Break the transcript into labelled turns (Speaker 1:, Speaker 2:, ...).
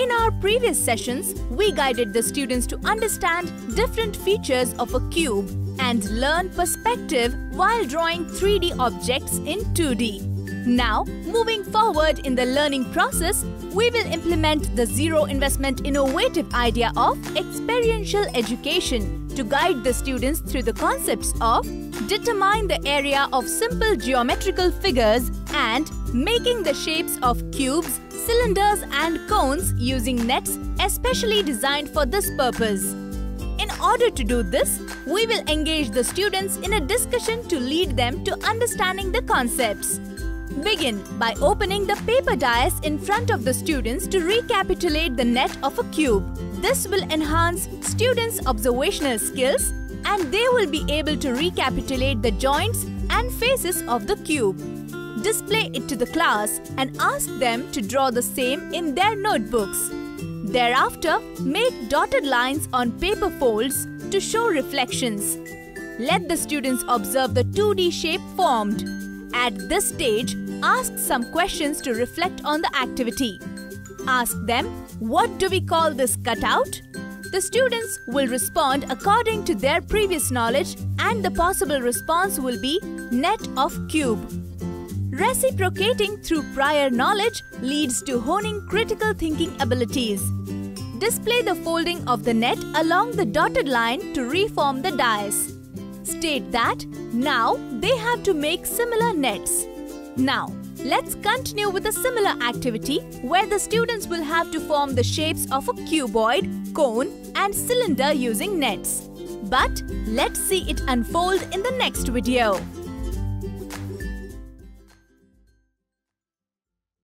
Speaker 1: In our previous sessions, we guided the students to understand different features of a cube and learn perspective while drawing 3D objects in 2D. Now, moving forward in the learning process, we will implement the zero investment innovative idea of experiential education to guide the students through the concepts of determine the area of simple geometrical figures and making the shapes of cubes, cylinders and cones using nets especially designed for this purpose. In order to do this, we will engage the students in a discussion to lead them to understanding the concepts. Begin by opening the paper dais in front of the students to recapitulate the net of a cube. This will enhance students' observational skills and they will be able to recapitulate the joints and faces of the cube. Display it to the class and ask them to draw the same in their notebooks. Thereafter, make dotted lines on paper folds to show reflections. Let the students observe the 2D shape formed. At this stage, ask some questions to reflect on the activity. Ask them, what do we call this cutout? The students will respond according to their previous knowledge and the possible response will be net of cube. Reciprocating through prior knowledge leads to honing critical thinking abilities. Display the folding of the net along the dotted line to reform the dies. State that now they have to make similar nets. Now, let's continue with a similar activity where the students will have to form the shapes of a cuboid, cone and cylinder using nets. But let's see it unfold in the next video.